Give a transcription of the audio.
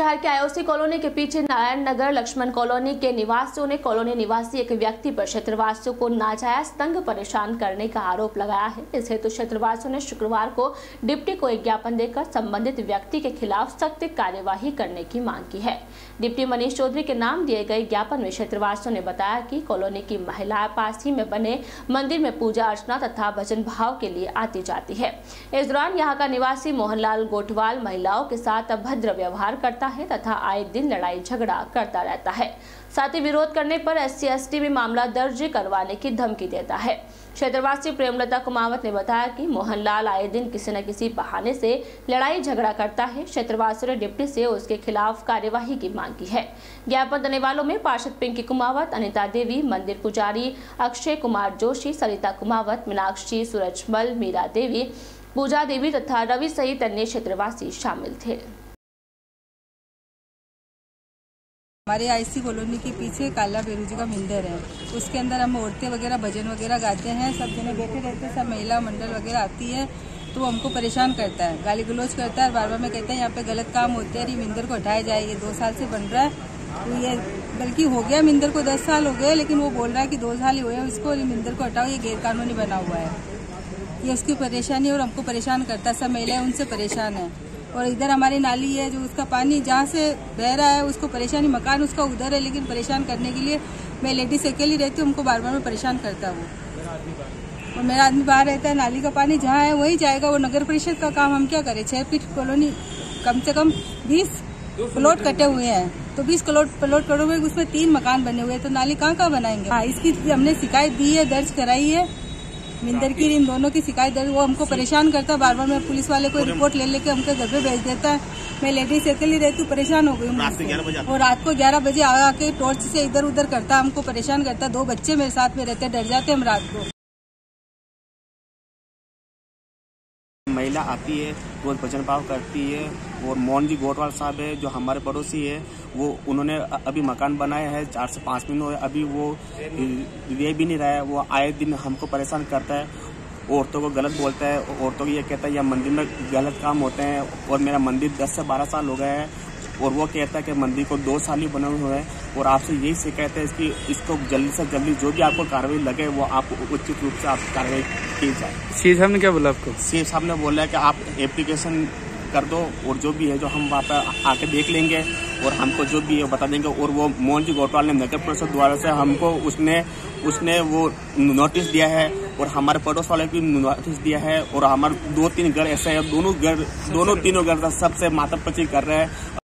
शहर के IOC colony के पीछे नारायण नगर लक्ष्मण कॉलोनी के निवासियों ने कॉलोनी निवासी एक व्यक्ति पर क्षेत्रवासियों को नाजायज तंग परेशान करने का आरोप लगाया है। इस हेतु तो क्षेत्रवासियों ने शुक्रवार को डिप्टी को एक ज्ञापन देकर संबंधित व्यक्ति के खिलाफ सख्त कार्यवाही करने की मांग की है। डिप्टी मनीष चौधरी के नाम दिए गए ज्ञापन में क्षेत्रवासियों ने बताया कि कॉलोनी की महिलाएँ पास ही में बने मंदिर में पूजा अर्चना तथा भजन भाव के लिए आती जाती है। इस दौरान यहाँ का निवासी मोहनलाल गोटवाल महिलाओं के साथ अभद्र व्यवहार करता है तथा आए दिन लड़ाई झगड़ा करता रहता है। साथ ही विरोध करने पर एस सी में मामला दर्ज करवाने की धमकी देता है। क्षेत्रवासी प्रेमलता कुमावत ने बताया कि मोहनलाल आए दिन किसी न किसी बहाने से लड़ाई झगड़ा करता है। क्षेत्रवासियों ने डिप्टी से उसके खिलाफ कार्यवाही की मांग की है। ज्ञापन देने वालों में पार्षद पिंकी कुमावत, अनिता देवी, मंदिर पुजारी अक्षय कुमार जोशी, सरिता कुमावत, मीनाक्षी, सूरजमल, मीरा देवी, पूजा देवी तथा रवि सहित अन्य क्षेत्रवासी शामिल थे। हमारे आईसी कॉलोनी के पीछे काला बेरू जी का मंदिर है। उसके अंदर हम औरतें वगैरह, भजन वगैरह गाते हैं, सब जने बैठे रहते हैं, सब महिला मंडल वगैरह आती है तो वो हमको परेशान करता है गाली गलोच करता है बार बार में कहते हैं, यहाँ पे गलत काम होते हैं ये मंदिर को हटाया जाए, ये दो साल से बन रहा है। तो ये बल्कि हो गया मंदिर को दस साल हो गए, लेकिन वो बोल रहा है कि दो साल ही हुए इसको मंदिर को हटाओ, ये गैर कानूनी बना हुआ है। ये उसकी परेशानी और हमको परेशान करता है, सब महिलाएँ उनसे परेशान है। और इधर हमारी नाली है जो उसका पानी जहाँ से बह रहा है, उसको परेशानी, मकान उसका उधर है, लेकिन परेशान करने के लिए मैं लेडीज़ अकेली रहती हूँ, उनको बार बार में परेशान करता हूँ। और मेरा आदमी बाहर रहता है, नाली का पानी जहाँ है, वही जाएगा, वो नगर परिषद का काम हम क्या करें? छह फीट कॉलोनी, कम से कम बीस प्लॉट कटे हुए हैं। तो बीस प्लॉट प्लॉट कटे हुए, उसमें तीन मकान बने हुए हैं तो नाली कहाँ कहाँ बनाएँगे? हाँ इसकी हमने शिकायत दी है, दर्ज कराई है। मिंदर की इन दोनों की शिकायत दर्ज। वो हमको परेशान करता है बार बार मैं पुलिस वाले को रिपोर्ट ले लेके हमको घर पे भेज देता है। मैं लेडीज़ अकेली रहती हूँ परेशान हो गई हूँ और रात को ग्यारह बजे आके टॉर्च से इधर उधर करता हमको परेशान करता दो बच्चे मेरे साथ में रहते डर जाते हम रात को। महिला आती है, वो भजन भाव करती है, और मोहन जी गोटवाल साहब है, जो हमारे पड़ोसी है, वो उन्होंने अभी मकान बनाया है, चार से पाँच महीनों अभी वो ये भी नहीं रहा है, वो आए दिन हमको परेशान करता है, औरतों को गलत बोलता है, औरतों को ये कहता है, यह मंदिर में गलत काम होते हैं, और मेरा मंदिर दस से बारह साल हो गया हैं और वो कहता है कि मंदिर को दो साल ही बने हुए हैं और आपसे यही शिकायत है कि इसको जल्दी से जल्दी जो भी आपको कार्रवाई लगे वो आप उचित रूप से आप कार्रवाई की जाए। सी साहब ने क्या बोला आपको? सी साहब ने बोला है कि आप एप्लीकेशन कर दो और जो भी है जो हम वहाँ पर आके देख लेंगे और हमको जो भी है बता देंगे। और वो मोहन जी गोटवाल ने नगर परिषद द्वारा से हमको उसने उसने वो नोटिस दिया है और हमारे पड़ोस वाले को नोटिस दिया है और हमारे दो तीन घर ऐसे है दोनों घर दोनों तीनों घर सबसे माता पची कर रहे हैं।